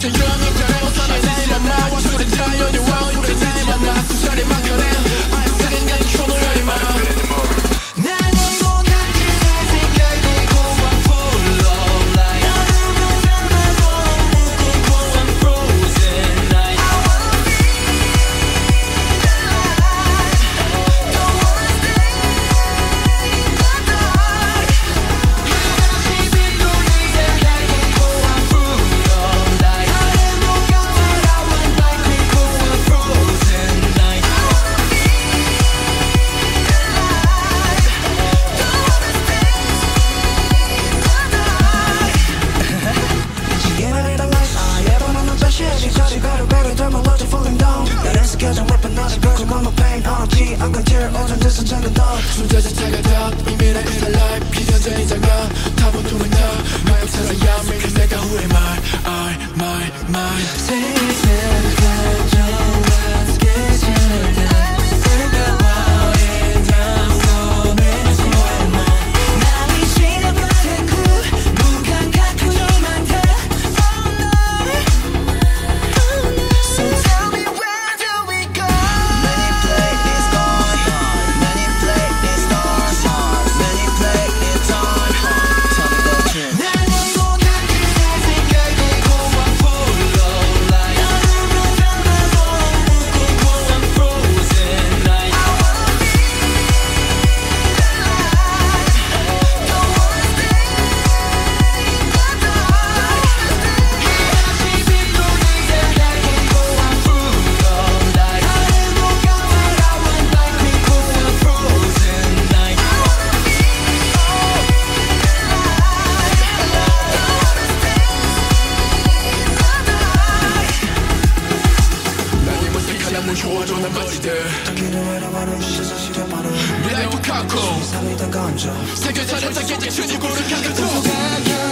such a Take it. 내 머리들 독일을 외로워는 시사실에 바로 Black Bukaku 삼이다 세계 차례 다 깨진 주님으로 향해 두